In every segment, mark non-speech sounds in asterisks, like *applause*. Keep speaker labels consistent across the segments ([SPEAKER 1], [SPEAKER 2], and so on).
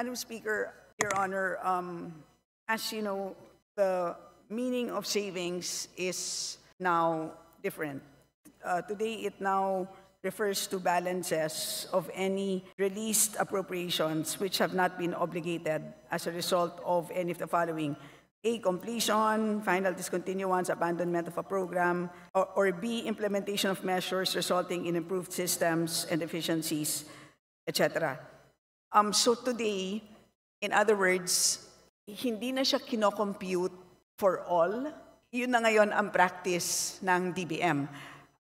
[SPEAKER 1] Madam Speaker, Your Honor, um, as you know, the meaning of savings is now different. Uh, today, it now refers to balances of any released appropriations which have not been obligated as a result of any of the following. A, completion, final discontinuance, abandonment of a program, or, or B, implementation of measures resulting in improved systems and efficiencies, etc. Um, so today, in other words, hindi na siya kinocompute for all. Yun na ngayon ang practice ng DBM.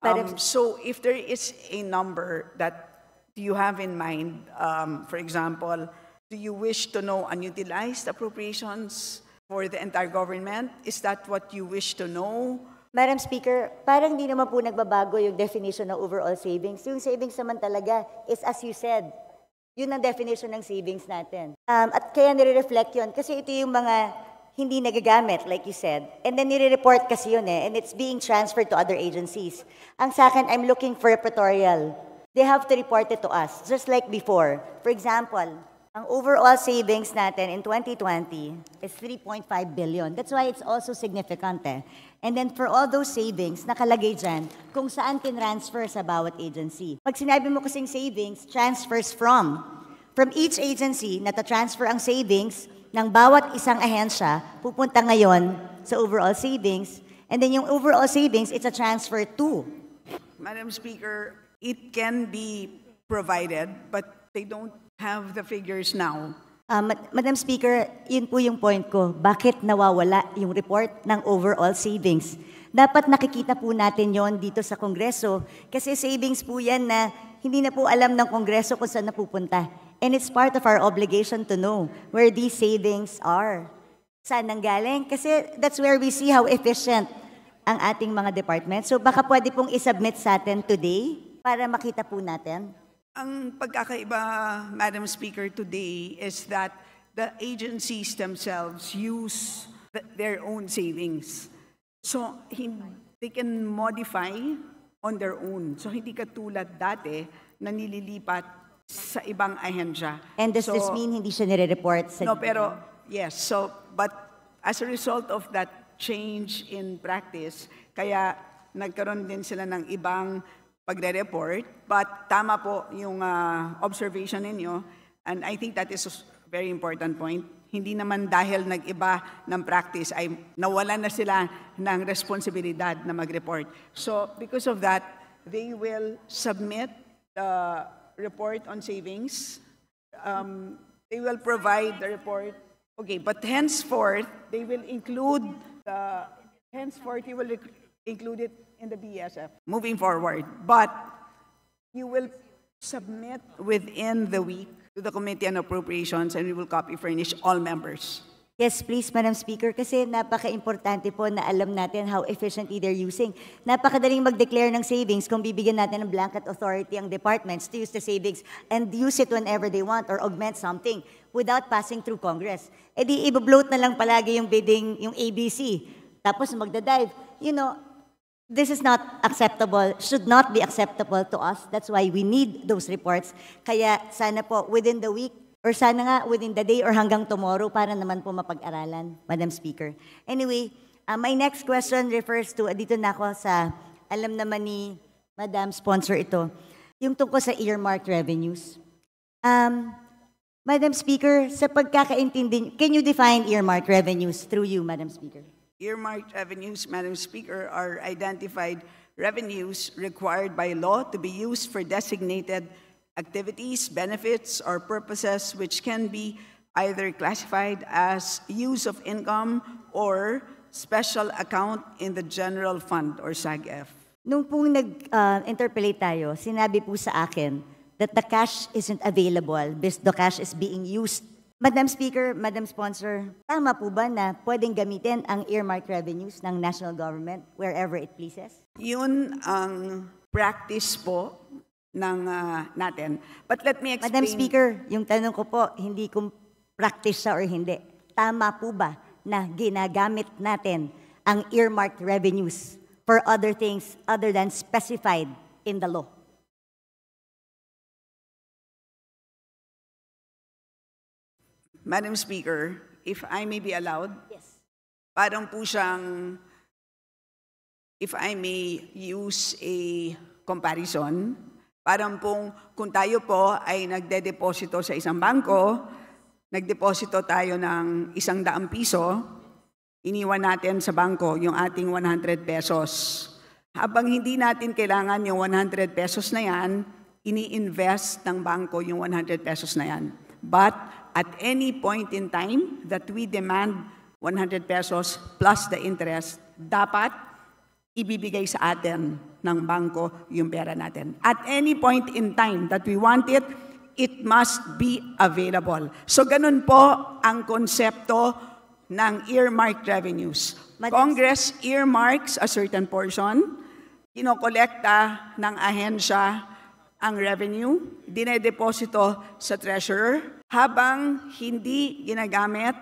[SPEAKER 1] Um, so if there is a number that you have in mind, um, for example, do you wish to know unutilized appropriations for the entire government? Is that what you wish to know?
[SPEAKER 2] Madam Speaker, parang di naman po nagbabago yung definition ng overall savings. Yung savings naman talaga is as you said, yun ang definition ng savings natin. Um, at kaya nire-reflect yun kasi ito yung mga hindi nagagamit, like you said. And then nire-report kasi yun eh, and it's being transferred to other agencies. Ang sa akin, I'm looking for repertorial. They have to report it to us, just like before. For example, ang overall savings natin in 2020 is 3.5 billion. That's why it's also significant eh. And then for all those savings, nakalagay dyan kung saan tinransfer sa bawat agency. Pag sinabi mo kasing savings, transfers from. From each agency, natatransfer ang savings ng bawat isang ahensya, pupunta ngayon sa overall savings. And then yung overall savings, it's a transfer to.
[SPEAKER 1] Madam Speaker, it can be provided, but they don't have the figures now.
[SPEAKER 2] Ma- Madam Speaker, yun po yung point ko. Bakit nawawala yung report ng overall savings? Dapat nakikita po natin yon dito sa Kongreso kasi savings po yan na hindi na po alam ng Kongreso kung saan napupunta. And it's part of our obligation to know where these savings are. Saan nanggaling? Kasi that's where we see how efficient ang ating mga departments. So baka pwede pong isubmit sa atin today para makita po natin.
[SPEAKER 1] Ang pagkakaiba, Madam Speaker, today is that the agencies themselves use th- their own savings. So, they can modify on their own. So, hindi katulad dati na nililipat sa ibang ahensya.
[SPEAKER 2] And does this
[SPEAKER 1] So,
[SPEAKER 2] mean hindi siya nire-report sa...
[SPEAKER 1] No, pero, yes. So, but as a result of that change in practice, kaya nagkaroon din sila ng ibang pagre-report. But tama po yung ah, observation ninyo. And I think that is a very important point. Hindi naman dahil nag-iba ng practice ay nawalan na sila ng responsibilidad na mag-report. So, because of that, they will submit the report on savings um, they will provide the report. Okay, but henceforth, they will include the, henceforth, you will rec- include it in the BSF moving forward. But you will submit within the week to the Committee on Appropriations and we will copy furnish all members.
[SPEAKER 2] Yes, please, Madam Speaker, kasi napaka-importante po na alam natin how efficiently they're using. Napakadaling mag-declare ng savings kung bibigyan natin ng blanket authority ang departments to use the savings and use it whenever they want or augment something without passing through Congress. E di, i-bloat na lang palagi yung bidding, yung ABC. Tapos magdadive. You know, this is not acceptable, should not be acceptable to us. That's why we need those reports. Kaya sana po, within the week, or sana nga within the day or hanggang tomorrow para naman po mapag-aralan, Madam Speaker. Anyway, uh, my next question refers to, dito na ako sa, alam naman ni Madam Sponsor ito, yung tungkol sa earmarked revenues. Um, Madam Speaker, sa pagkakaintindi, can you define earmarked revenues through you, Madam Speaker?
[SPEAKER 1] Earmarked revenues, Madam Speaker, are identified revenues required by law to be used for designated activities, benefits, or purposes which can be either classified as use of income or special account in the general fund or SAGF.
[SPEAKER 2] Nung pong nag-interpolate ah, tayo, sinabi po sa akin that the cash isn't available because the cash is being used. Madam Speaker, Madam Sponsor, tama po ba na pwedeng gamitin ang earmark revenues ng national government wherever it pleases?
[SPEAKER 1] Yun ang practice po ng ah, natin. But let me explain.
[SPEAKER 2] Madam Speaker, yung tanong ko po, hindi kung practice siya or hindi. Tama po ba na ginagamit natin ang earmarked revenues for other things other than specified in the law?
[SPEAKER 1] Madam Speaker, if I may be allowed,
[SPEAKER 2] Yes.
[SPEAKER 1] parang po siyang, if I may use a comparison, parang pong kung tayo po ay nagde-deposito sa isang bangko, nagdeposito tayo ng isang daang piso, iniwan natin sa bangko yung ating 100 pesos. Habang hindi natin kailangan yung 100 pesos na yan, ini-invest ng bangko yung 100 pesos na yan. But at any point in time that we demand 100 pesos plus the interest, dapat ibibigay sa atin ng bangko yung pera natin. At any point in time that we want it, it must be available. So ganun po ang konsepto ng earmarked revenues.
[SPEAKER 2] Madam-
[SPEAKER 1] Congress earmarks a certain portion, kinokolekta ng ahensya ang revenue, dinedeposito sa treasurer, habang hindi ginagamit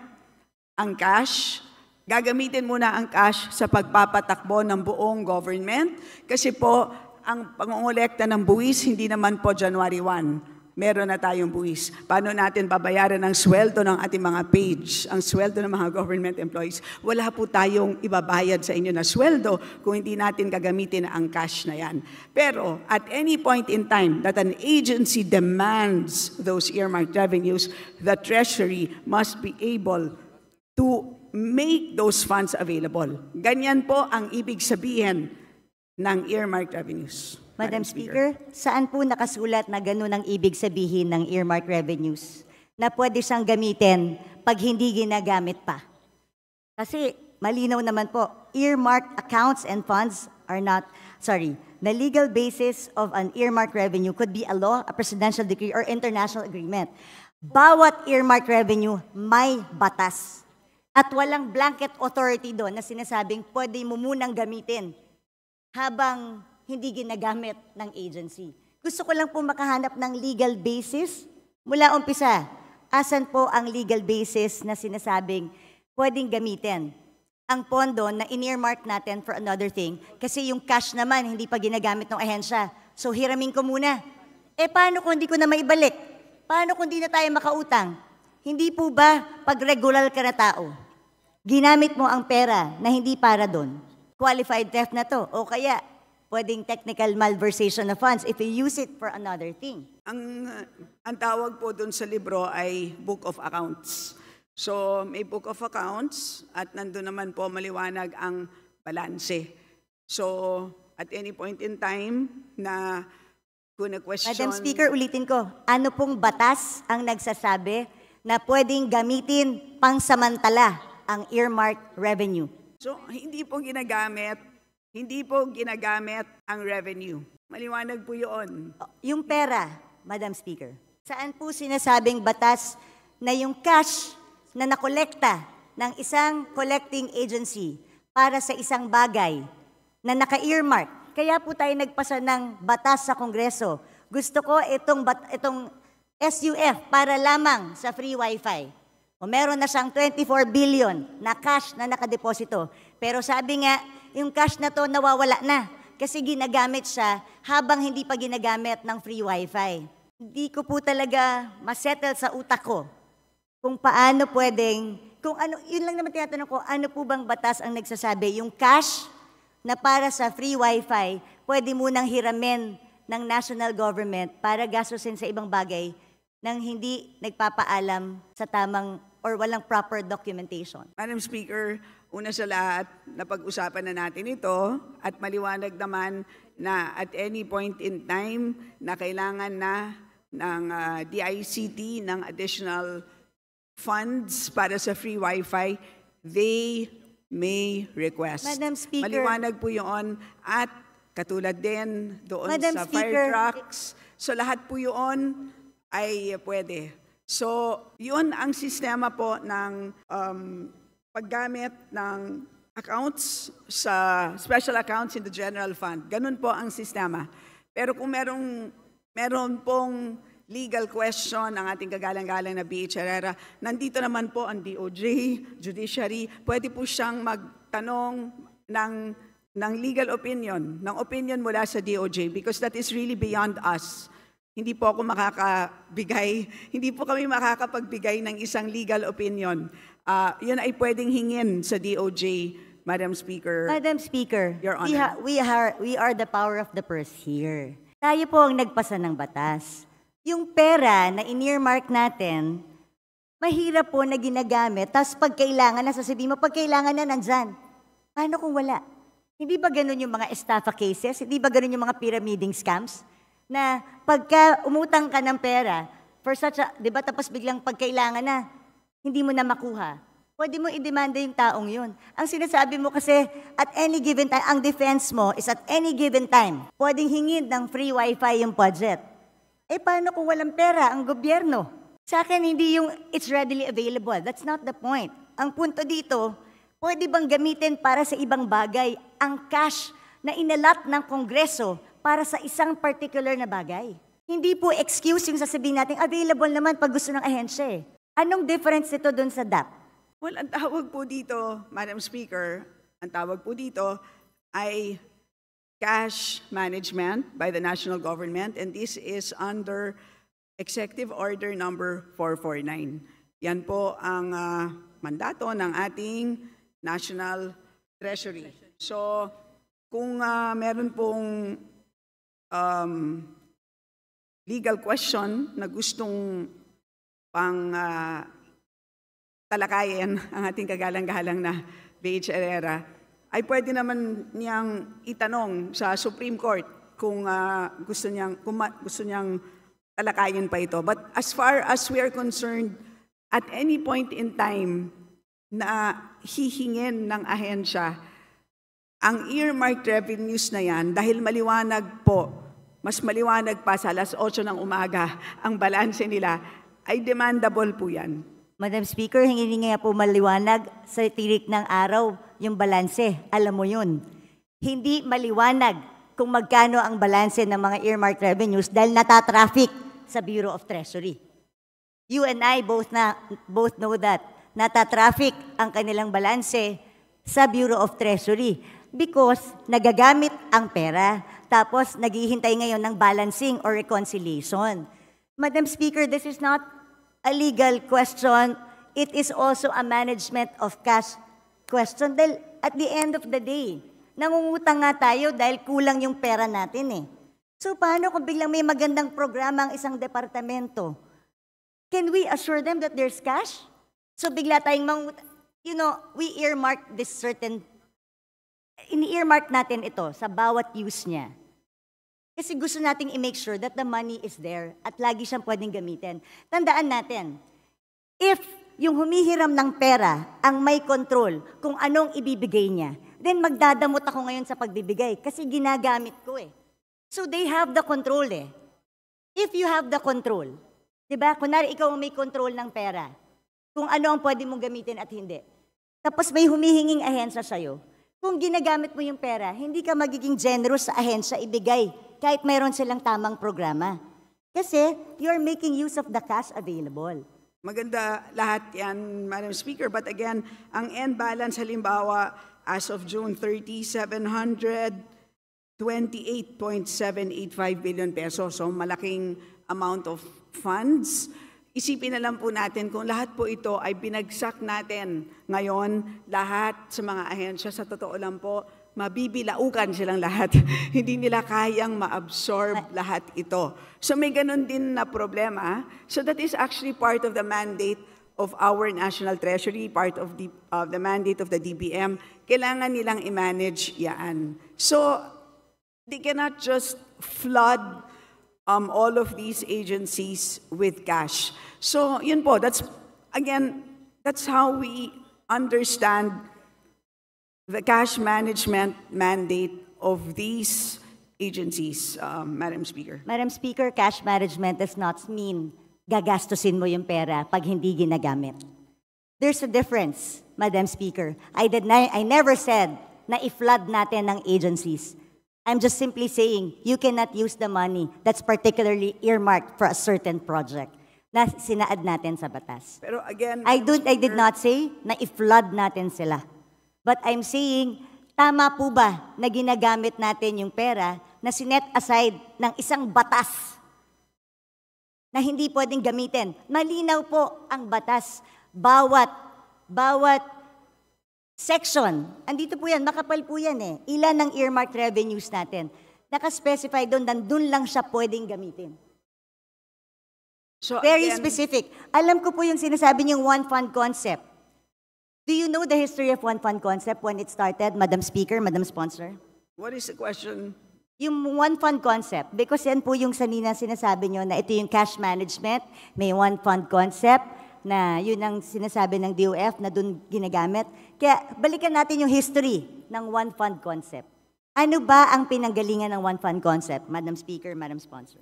[SPEAKER 1] ang cash, gagamitin muna ang cash sa pagpapatakbo ng buong government kasi po ang pangongolekta ng buwis hindi naman po January 1. Meron na tayong buwis. Paano natin babayaran ang sweldo ng ating mga page, ang sweldo ng mga government employees? Wala po tayong ibabayad sa inyo na sweldo kung hindi natin gagamitin ang cash na yan. Pero at any point in time that an agency demands those earmarked revenues, the Treasury must be able to make those funds available. Ganyan po ang ibig sabihin ng earmarked revenues.
[SPEAKER 2] Madam Speaker, saan po nakasulat na ganun ang ibig sabihin ng earmark revenues? Na pwede siyang gamitin pag hindi ginagamit pa. Kasi malinaw naman po, earmarked accounts and funds are not, sorry, the legal basis of an earmarked revenue could be a law, a presidential decree, or international agreement. Bawat earmarked revenue may batas. At walang blanket authority doon na sinasabing pwede mo munang gamitin habang hindi ginagamit ng agency. Gusto ko lang po makahanap ng legal basis. Mula umpisa, asan po ang legal basis na sinasabing pwedeng gamitin ang pondo na in-earmark natin for another thing kasi yung cash naman hindi pa ginagamit ng ahensya. So hiramin ko muna. Eh paano kung hindi ko na maibalik? Paano kung hindi na tayo makautang? Hindi po ba pag regular ka na tao, ginamit mo ang pera na hindi para doon? Qualified theft na to. O kaya, pwedeng technical malversation of funds if you use it for another thing.
[SPEAKER 1] Ang, ang tawag po dun sa libro ay Book of Accounts. So may Book of Accounts at nandun naman po maliwanag ang balanse. So at any point in time na kung na-question...
[SPEAKER 2] Madam Speaker, ulitin ko, ano pong batas ang nagsasabi na pwedeng gamitin pangsamantala ang earmark revenue?
[SPEAKER 1] So hindi po ginagamit hindi po ginagamit ang revenue. Maliwanag po yun.
[SPEAKER 2] Yung pera, Madam Speaker, saan po sinasabing batas na yung cash na nakolekta ng isang collecting agency para sa isang bagay na naka-earmark. Kaya po tayo nagpasa ng batas sa Kongreso. Gusto ko itong, bat, itong SUF para lamang sa free wifi. O meron na siyang 24 billion na cash na nakadeposito. Pero sabi nga, yung cash na to nawawala na kasi ginagamit siya habang hindi pa ginagamit ng free wifi. Hindi ko po talaga masettle sa utak ko kung paano pwedeng, kung ano, yun lang naman tinatanong ko, ano po bang batas ang nagsasabi? Yung cash na para sa free wifi, pwede munang hiramin ng national government para gastusin sa ibang bagay nang hindi nagpapaalam sa tamang or walang proper documentation.
[SPEAKER 1] Madam Speaker, una sa lahat, napag-usapan na natin ito at maliwanag naman na at any point in time na kailangan na ng uh, DICT ng additional funds para sa free wifi, they may request.
[SPEAKER 2] Madam Speaker.
[SPEAKER 1] Maliwanag po yun at katulad din doon
[SPEAKER 2] Madam
[SPEAKER 1] sa
[SPEAKER 2] Speaker.
[SPEAKER 1] fire trucks. So lahat po yun ay pwede. So, yun ang sistema po ng um, paggamit ng accounts sa special accounts in the general fund. Ganun po ang sistema. Pero kung merong, meron pong legal question ang ating kagalang-galang na BH Herrera, nandito naman po ang DOJ, judiciary, pwede po siyang magtanong ng, ng legal opinion, ng opinion mula sa DOJ because that is really beyond us. Hindi po ako makakabigay, hindi po kami makakapagbigay ng isang legal opinion. Ah, yun ay pwedeng hingin sa DOJ, Madam Speaker.
[SPEAKER 2] Madam Speaker,
[SPEAKER 1] Your
[SPEAKER 2] we,
[SPEAKER 1] Honor.
[SPEAKER 2] ha- we, are, we are the power of the purse here. Tayo po ang nagpasa ng batas. Yung pera na in-earmark natin, mahirap po na ginagamit, tapos pag kailangan na, sasabihin mo, pag kailangan na, nandyan. Paano kung wala? Hindi ba ganun yung mga estafa cases? Hindi ba ganun yung mga pyramiding scams? Na pagka umutang ka ng pera, for such a, di ba, tapos biglang pag kailangan na, hindi mo na makuha. Pwede mo i-demanda yung taong yun. Ang sinasabi mo kasi, at any given time, ang defense mo is at any given time, pwedeng hingin ng free wifi yung budget. Eh, paano kung walang pera ang gobyerno? Sa akin, hindi yung it's readily available. That's not the point. Ang punto dito, pwede bang gamitin para sa ibang bagay ang cash na inalat ng Kongreso para sa isang particular na bagay? Hindi po excuse yung sasabihin natin, available naman pag gusto ng ahensya eh. Anong difference nito doon sa DAP?
[SPEAKER 1] Well, ang tawag po dito, Madam Speaker, ang tawag po dito ay cash management by the national government and this is under Executive Order number 449. Yan po ang ah, mandato ng ating National Treasury. So, kung ah, meron pong um, legal question na gustong pang ah, talakayin *laughs* ang ating kagalang-galang na B.H. Herrera, ay pwede naman niyang itanong sa Supreme Court kung ah, gusto niyang kung ma- gusto niyang talakayin pa ito. But as far as we are concerned, at any point in time na hihingin ng ahensya ang earmarked revenues na yan, dahil maliwanag po, mas maliwanag pa sa alas 8 ng umaga, ang balanse nila, ay demandable po yan.
[SPEAKER 2] Madam Speaker, hingin nga po maliwanag sa tirik ng araw yung balanse. Alam mo yun. Hindi maliwanag kung magkano ang balanse ng mga earmarked revenues dahil natatraffic sa Bureau of Treasury. You and I both, na, both know that. Natatraffic ang kanilang balanse sa Bureau of Treasury because nagagamit ang pera tapos naghihintay ngayon ng balancing or reconciliation. Madam Speaker, this is not a legal question. It is also a management of cash question. Dahil at the end of the day, nangungutang nga tayo dahil kulang yung pera natin eh. So paano kung biglang may magandang programa ang isang departamento? Can we assure them that there's cash? So bigla tayong mangut... You know, we earmark this certain... Ini-earmark natin ito sa bawat use niya. Kasi gusto nating i-make sure that the money is there at lagi siyang pwedeng gamitin. Tandaan natin, if yung humihiram ng pera ang may control kung anong ibibigay niya, then magdadamot ako ngayon sa pagbibigay kasi ginagamit ko eh. So they have the control eh. If you have the control, di ba? Kunwari ikaw ang may control ng pera, kung ano ang pwede mong gamitin at hindi. Tapos may humihinging ahensya sa'yo. Kung ginagamit mo yung pera, hindi ka magiging generous sa ahensya ibigay kahit mayroon silang tamang programa. Kasi you're making use of the cash available.
[SPEAKER 1] Maganda lahat yan, Madam Speaker. But again, ang end balance halimbawa as of June 30, 728.785 billion pesos. So malaking amount of funds. Isipin na lang po natin kung lahat po ito ay binagsak natin ngayon, lahat sa mga ahensya, sa totoo lang po, mabibilaukan silang lahat. *laughs* Hindi nila kayang ma-absorb lahat ito. So may ganun din na problema. So that is actually part of the mandate of our National Treasury, part of the, of the mandate of the DBM. Kailangan nilang i-manage yan. So they cannot just flood um, all of these agencies with cash. So yun po, that's, again, that's how we understand the cash management mandate of these agencies, um, Madam Speaker.
[SPEAKER 2] Madam Speaker, cash management does not mean gagastusin mo yung pera pag hindi ginagamit. There's a difference, Madam Speaker. I, did na, I never said na i-flood natin ng agencies. I'm just simply saying you cannot use the money that's particularly earmarked for a certain project na sinaad natin sa batas.
[SPEAKER 1] Pero again,
[SPEAKER 2] I, don't, I did not say na i-flood natin sila. But I'm saying, tama po ba na ginagamit natin yung pera na sinet aside ng isang batas na hindi pwedeng gamitin. Malinaw po ang batas. Bawat, bawat section, andito po yan, makapal po yan eh. Ilan ang earmarked revenues natin. Nakaspecify doon, nandun lang siya pwedeng gamitin.
[SPEAKER 1] So
[SPEAKER 2] Very
[SPEAKER 1] again,
[SPEAKER 2] specific. Alam ko po yung sinasabi niyong one fund concept. Do you know the history of one fund concept when it started, Madam Speaker, Madam Sponsor?
[SPEAKER 1] What is the question?
[SPEAKER 2] Yung one fund concept, because yan po yung sanina sinasabi nyo na ito yung cash management, may one fund concept, na yun ang sinasabi ng DOF na doon ginagamit. Kaya balikan natin yung history ng one fund concept. Ano ba ang pinanggalingan ng one fund concept, Madam Speaker, Madam Sponsor?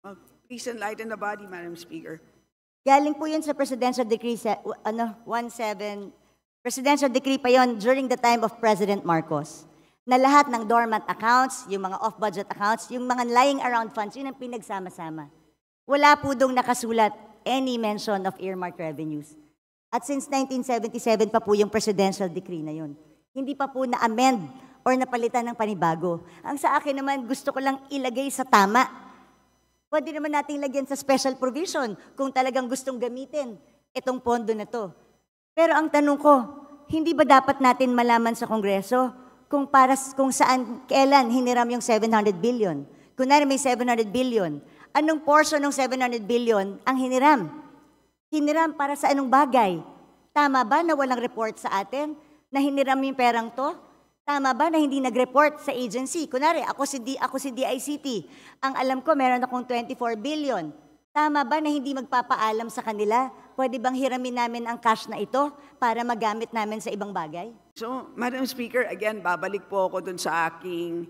[SPEAKER 1] Well, please enlighten the body, Madam Speaker.
[SPEAKER 2] Galing po yun sa Presidential Decree, ano, 17, Presidential Decree pa yon during the time of President Marcos. Na lahat ng dormant accounts, yung mga off-budget accounts, yung mga lying around funds, yun ang pinagsama-sama. Wala po dong nakasulat any mention of earmarked revenues. At since 1977 pa po yung Presidential Decree na yun. Hindi pa po na-amend or napalitan ng panibago. Ang sa akin naman, gusto ko lang ilagay sa tama Pwede naman nating lagyan sa special provision kung talagang gustong gamitin itong pondo na to. Pero ang tanong ko, hindi ba dapat natin malaman sa Kongreso kung para kung saan kailan hiniram yung 700 billion? Kunwari may 700 billion, anong portion ng 700 billion ang hiniram? Hiniram para sa anong bagay? Tama ba na walang report sa atin na hiniram yung perang to? Tama ba na hindi nag-report sa agency? Kunwari, ako si, D, ako si DICT. Ang alam ko, meron akong 24 billion. Tama ba na hindi magpapaalam sa kanila? Pwede bang hiramin namin ang cash na ito para magamit namin sa ibang bagay?
[SPEAKER 1] So, Madam Speaker, again, babalik po ako dun sa aking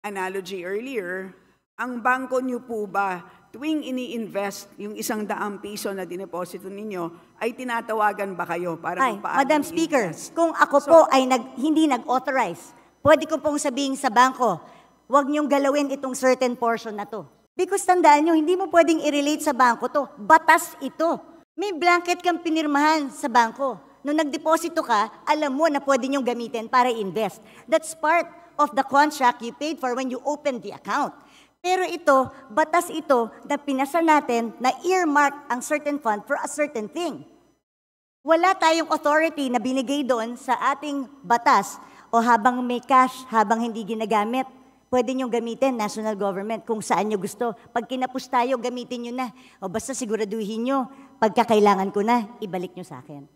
[SPEAKER 1] analogy earlier. Ang bangko niyo po ba, tuwing ini-invest yung isang daang piso na dineposito ninyo, ay tinatawagan ba kayo para
[SPEAKER 2] Ay, Madam Speaker,
[SPEAKER 1] i-invest?
[SPEAKER 2] kung ako
[SPEAKER 1] So-
[SPEAKER 2] po ay nag, hindi nag-authorize, pwede ko pong sabihin sa bangko, huwag niyong galawin itong certain portion na to. Because tandaan niyo, hindi mo pwedeng i-relate sa bangko to. Batas ito. May blanket kang pinirmahan sa bangko. Nung nagdeposito ka, alam mo na pwede niyong gamitin para invest. That's part of the contract you paid for when you opened the account. Pero ito, batas ito na pinasa natin na earmark ang certain fund for a certain thing. Wala tayong authority na binigay doon sa ating batas o habang may cash, habang hindi ginagamit, pwede nyo gamitin, national government, kung saan nyo gusto. Pag kinapos tayo, gamitin nyo na. O basta siguraduhin nyo, pagkakailangan ko na, ibalik nyo sa akin.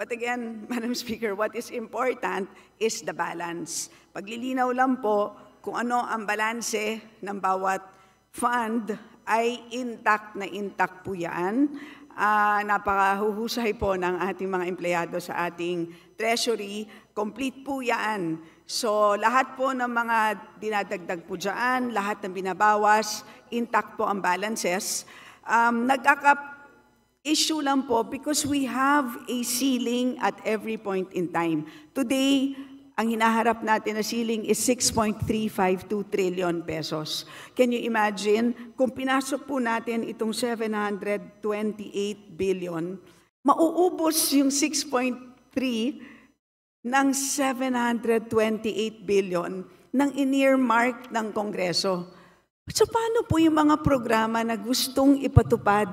[SPEAKER 1] But again, *laughs* Madam Speaker, what is important is the balance. Paglilinaw lang po kung ano ang balanse ng bawat fund ay intact na intact po yan. Ah, napakahuhusay po ng ating mga empleyado sa ating treasury. Complete po yan. So lahat po ng mga dinadagdag po dyan, lahat ng binabawas, intact po ang balances. Um, nagkaka issue lang po because we have a ceiling at every point in time. Today, ang hinaharap natin na ceiling is 6.352 trillion pesos. Can you imagine, kung pinasok po natin itong 728 billion, mauubos yung 6.3 ng 728 billion ng in-earmark ng Kongreso. So paano po yung mga programa na gustong ipatupad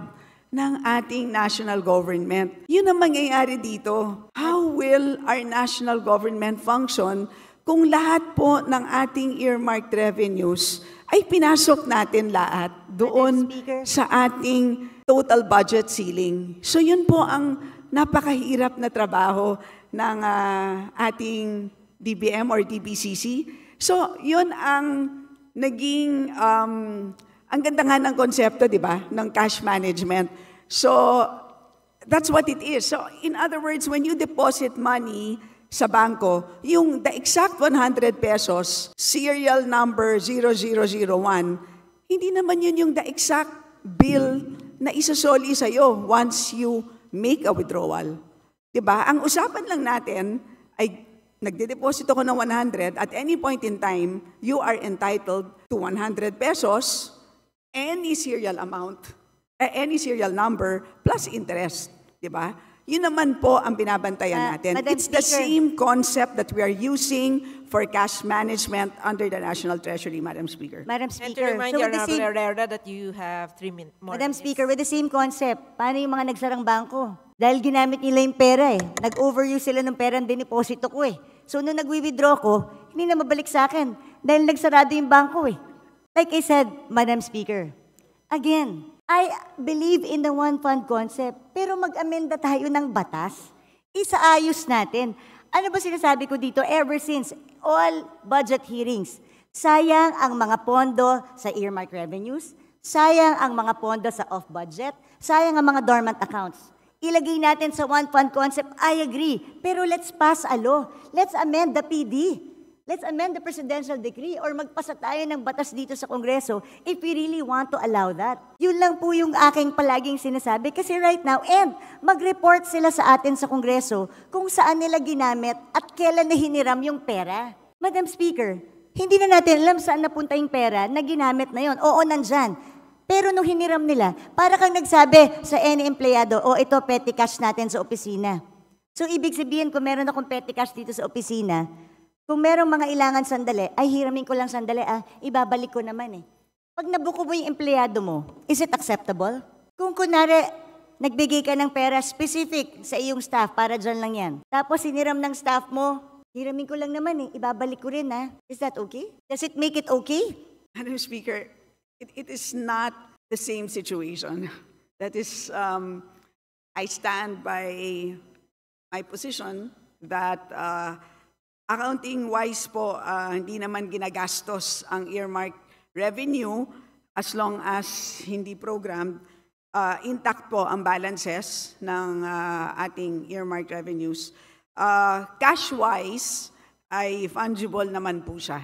[SPEAKER 1] ng ating national government? Yun ang mangyayari dito. How will our national government function kung lahat po ng ating earmarked revenues ay pinasok natin lahat doon sa ating total budget ceiling? So yun po ang napakahirap na trabaho ng ah, ating DBM or DBCC. So yun ang naging, um, ang ganda nga ng konsepto, di ba, ng cash management. So, that's what it is. So, in other words, when you deposit money sa bangko, yung the exact 100 pesos, serial number 0001, hindi naman yun yung the exact bill na isasoli sa'yo once you make a withdrawal. 'Di ba? Ang usapan lang natin ay nagde-deposit ako ng 100, at any point in time, you are entitled to 100 pesos, any serial amount, eh, any serial number, plus interest. di ba? Yun naman po ang binabantayan natin.
[SPEAKER 2] Madam
[SPEAKER 1] It's the
[SPEAKER 2] Speaker.
[SPEAKER 1] same concept that we are using for cash management under the National Treasury, Madam Speaker.
[SPEAKER 2] Madam
[SPEAKER 3] And to
[SPEAKER 2] Speaker,
[SPEAKER 3] remind
[SPEAKER 2] so
[SPEAKER 3] the
[SPEAKER 2] the same,
[SPEAKER 3] Herrera that you have three min- more
[SPEAKER 2] Madam
[SPEAKER 3] minutes.
[SPEAKER 2] Speaker, with the same concept, paano yung mga nagsarang bangko? Dahil ginamit nila yung pera eh. Nag-overuse sila ng pera ng diniposito ko eh. So nung nag-withdraw ko, hindi na mabalik sa akin. Dahil nagsarado yung bangko eh. Like I said, Madam Speaker, again, I believe in the one fund concept, pero mag-amenda tayo ng batas. Isaayos natin. Ano ba sinasabi ko dito ever since all budget hearings? Sayang ang mga pondo sa earmark revenues, sayang ang mga pondo sa off-budget, sayang ang mga dormant accounts. Ilagay natin sa one fund concept, I agree. Pero let's pass a law. Let's amend the PD. Let's amend the presidential decree or magpasa tayo ng batas dito sa Kongreso if we really want to allow that. Yun lang po yung aking palaging sinasabi kasi right now, and mag-report sila sa atin sa Kongreso kung saan nila ginamit at kailan na hiniram yung pera. Madam Speaker, hindi na natin alam saan napunta yung pera na ginamit na yon. Oo, nandyan. Pero nung hiniram nila, para kang nagsabi sa any empleyado, o ito petty cash natin sa opisina. So ibig sabihin, kung meron akong petty cash dito sa opisina, kung merong mga ilangan sandali, ay hiramin ko lang sandali, ah, ibabalik ko naman eh. Pag nabuko mo yung empleyado mo, is it acceptable? Kung kunwari, nagbigay ka ng pera specific sa iyong staff, para dyan lang yan. Tapos siniram ng staff mo, hiramin ko lang naman eh, ibabalik ko rin ah. Is that okay? Does it make it okay?
[SPEAKER 1] Madam Speaker, it, it is not the same situation. That is, um, I stand by my position that uh, accounting-wise po, uh, hindi naman ginagastos ang earmark revenue as long as hindi programmed. Uh, intact po ang balances ng uh, ating earmark revenues. Uh, cash-wise, ay fungible naman po siya.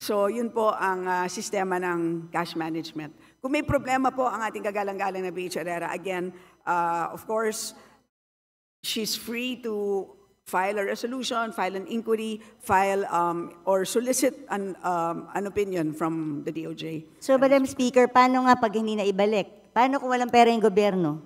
[SPEAKER 1] So, yun po ang ah, sistema ng cash management. Kung may problema po ang ating kagalang-galang na BH Herrera, again, ah, of course, she's free to file a resolution, file an inquiry, file um, or solicit an, um, an opinion from the DOJ.
[SPEAKER 2] So, Madam Speaker, paano nga pag hindi na ibalik? Paano kung walang pera yung gobyerno?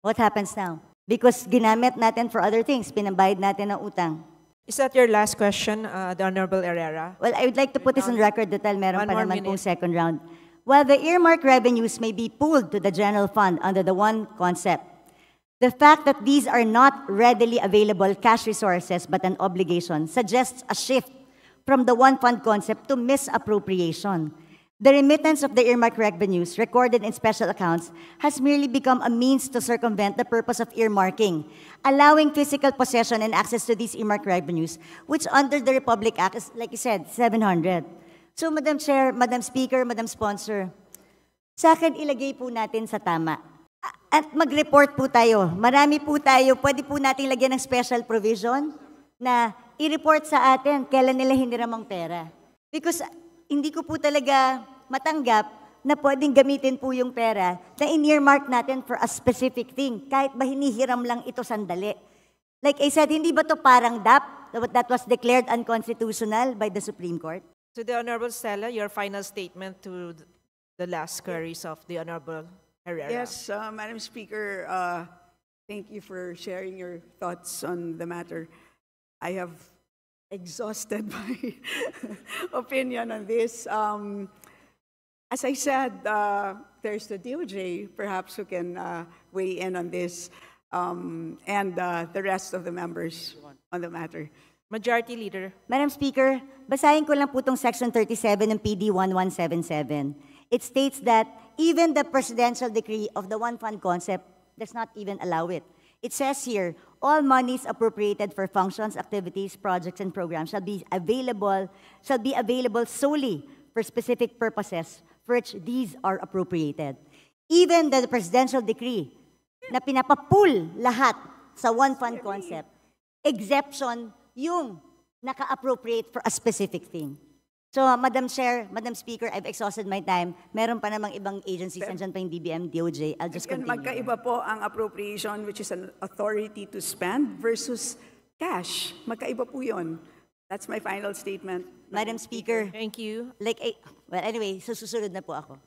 [SPEAKER 2] What happens now? Because ginamit natin for other things, pinabayad natin ng utang.
[SPEAKER 3] Is that your last question, uh, the Honorable Herrera?
[SPEAKER 2] Well, I would like to put this on record dahil meron
[SPEAKER 3] One
[SPEAKER 2] pa
[SPEAKER 3] more
[SPEAKER 2] naman pong
[SPEAKER 3] minute.
[SPEAKER 2] second round. While the earmark revenues may be pooled to the general fund under the one concept, the fact that these are not readily available cash resources but an obligation suggests a shift from the one fund concept to misappropriation. The remittance of the earmark revenues recorded in special accounts has merely become a means to circumvent the purpose of earmarking, allowing physical possession and access to these earmark revenues, which under the Republic Act is, like you said, 700. So, Madam Chair, Madam Speaker, Madam Sponsor, sa akin ilagay po natin sa tama. At mag-report po tayo. Marami po tayo. Pwede po natin lagyan ng special provision na i-report sa atin kailan nila hiniram ang pera. Because hindi ko po talaga matanggap na pwedeng gamitin po yung pera na in-earmark natin for a specific thing, kahit ba hinihiram lang ito sandali. Like I said, hindi ba to parang DAP that was declared unconstitutional by the Supreme Court?
[SPEAKER 3] To the Honorable Stella, your final statement to th- the last queries of the Honorable Herrera.
[SPEAKER 1] Yes, uh, Madam Speaker, uh, thank you for sharing your thoughts on the matter. I have exhausted *laughs* my opinion on this. Um, as I said, uh, there's the DOJ, perhaps, who can uh, weigh in on this, um, and uh, the rest of the members on the matter.
[SPEAKER 3] Majority Leader.
[SPEAKER 2] Madam Speaker, basahin ko lang po itong Section 37 ng PD 1177. It states that even the presidential decree of the one fund concept does not even allow it. It says here, all monies appropriated for functions, activities, projects, and programs shall be available, shall be available solely for specific purposes for which these are appropriated. Even the presidential decree na pinapapool lahat sa one fund concept, exception yung naka-appropriate for a specific thing. So, Madam Chair, Madam Speaker, I've exhausted my time. Meron pa namang ibang agencies, andyan pa yung DBM, DOJ. I'll just continue.
[SPEAKER 1] magkaiba po ang appropriation, which is an authority to spend, versus cash. Magkaiba po yun. That's my final statement.
[SPEAKER 2] Madam Speaker,
[SPEAKER 3] Thank you.
[SPEAKER 2] like, eh, well, anyway, so susunod na po ako.